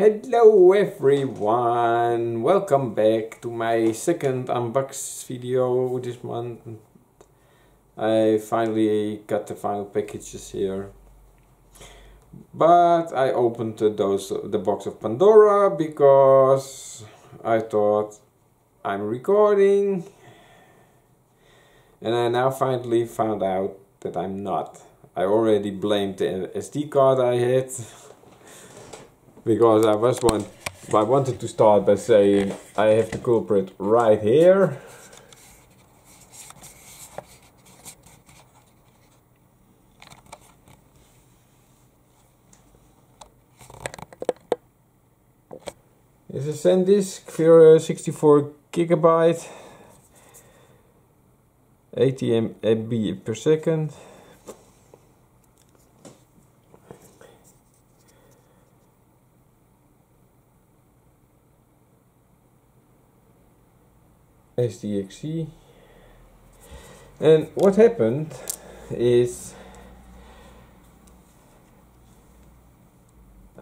Hello everyone, welcome back to my second unbox video this month. I finally got the final packages here. But I opened those the box of Pandora because I thought I'm recording and I now finally found out that I'm not. I already blamed the SD card I had because I was one I wanted to start by saying I have the culprit right here. It's a SanDisk for uh, 64 gigabyte 80 MB per second SDXC. And what happened is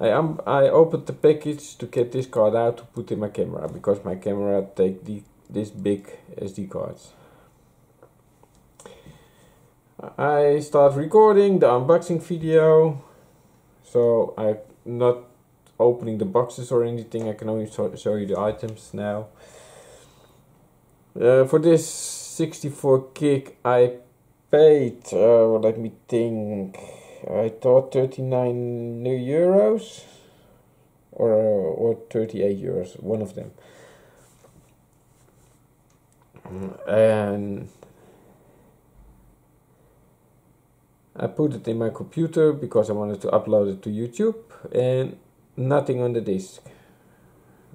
I um, I opened the package to get this card out to put in my camera because my camera take the this big SD cards. I start recording the unboxing video so I'm not opening the boxes or anything I can only show you the items now uh, for this 64 gig I paid, uh, let me think, I thought 39 new euros or, or 38 euros, one of them. And I put it in my computer because I wanted to upload it to YouTube and nothing on the disk.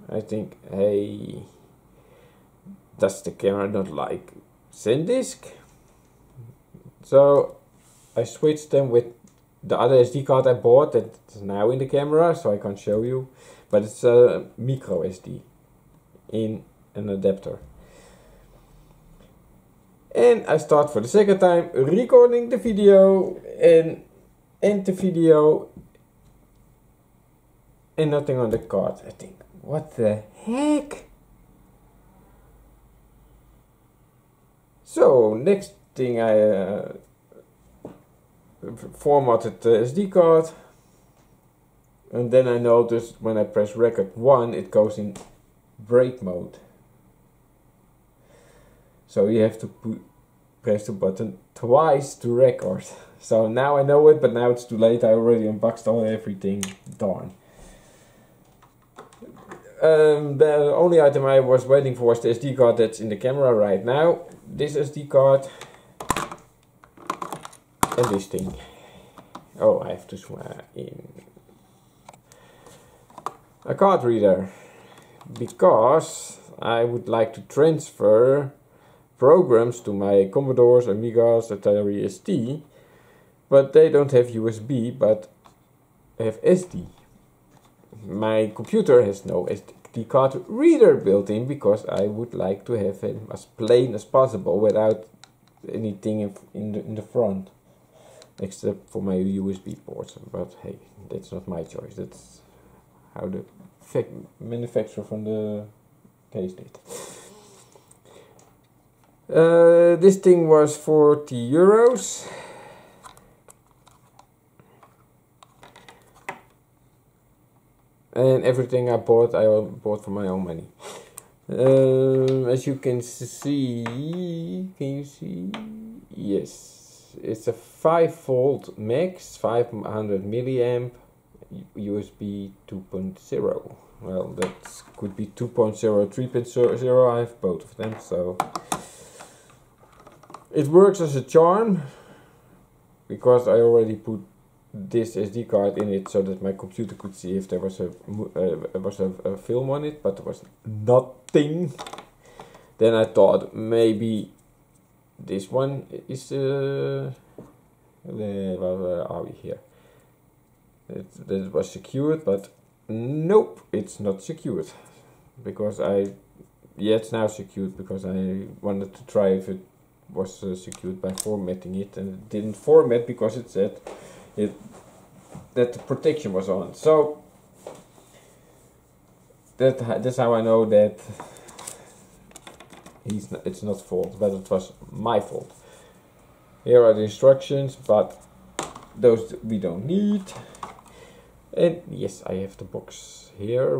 I think, hey, does the camera not like SanDisk? So I switched them with the other SD card I bought that's now in the camera, so I can't show you, but it's a micro SD in an adapter. And I start for the second time recording the video and end the video and nothing on the card. I think, what the heck? So next thing I uh, formatted the SD card and then I noticed when I press record 1 it goes in break mode. So you have to press the button twice to record. So now I know it but now it's too late I already unboxed all everything. Darn. Um, the only item I was waiting for was the SD card that's in the camera right now. This SD card. And this thing. Oh, I have to swear in a card reader. Because I would like to transfer programs to my Commodores, Amigas, Atari ST. But they don't have USB, but have SD my computer has no SD card reader built in because I would like to have it as plain as possible without anything in, the, in the front except for my USB ports. But hey that's not my choice. That's how the manufacturer from the case did. Uh, this thing was 40 euros and everything I bought I bought for my own money. Um, as you can see can you see? Yes. It's a 5 volt max 500 milliamp USB 2.0 well that could be 2.0 3.0 I have both of them so. It works as a charm because I already put this SD card in it so that my computer could see if there was a uh, was a, a, film on it, but there was nothing. Then I thought maybe this one is uh, where are we here? It, was secured, but nope, it's not secured because I yeah it's now secured because I wanted to try if it was uh, secured by formatting it and it didn't format because it said it that the protection was on. So that that's how I know that he's not, it's not fault, but it was my fault. Here are the instructions, but those we don't need. And yes, I have the box here.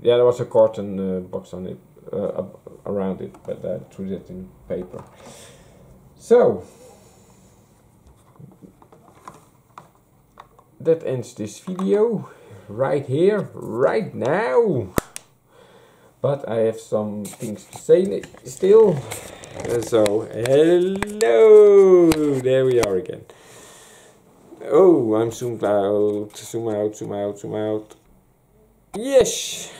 Yeah, there was a carton uh, box on it, uh, around it, but I threw that in paper. So, that ends this video right here, right now. But I have some things to say still. Uh, so, hello! There we are again. Oh, I'm zoomed out, zoom out, zoom out, zoom out. Yes!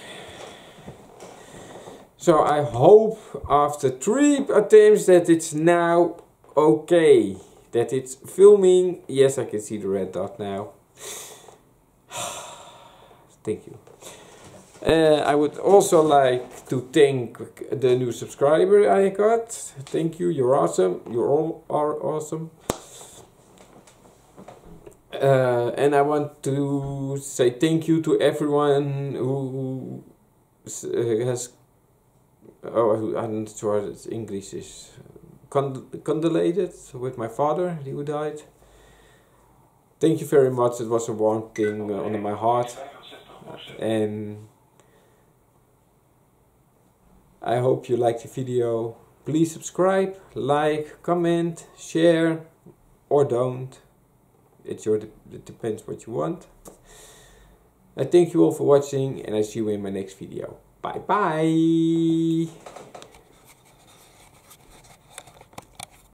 So I hope after three attempts that it's now okay. That it's filming. Yes, I can see the red dot now. Thank you. Uh, I would also like to thank the new subscriber I got. Thank you, you're awesome. You all are awesome. Uh, and I want to say thank you to everyone who uh, has. Oh, I'm not sure English is. Condolated with my father, who died. Thank you very much. It was a warm thing uh, under my heart. And I hope you liked the video. Please subscribe, like, comment, share, or don't. It's your, it depends what you want. I thank you all for watching and I see you in my next video. Bye bye!